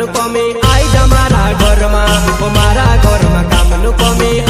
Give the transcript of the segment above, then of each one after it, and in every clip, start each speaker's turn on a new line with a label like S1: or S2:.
S1: નું કમે આઈ જા મારા ઘરમાં મારા ઘરમાં કામ નું કમે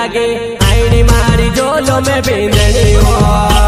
S1: लगे। आईने मारी जोलो में बिंदनी हो।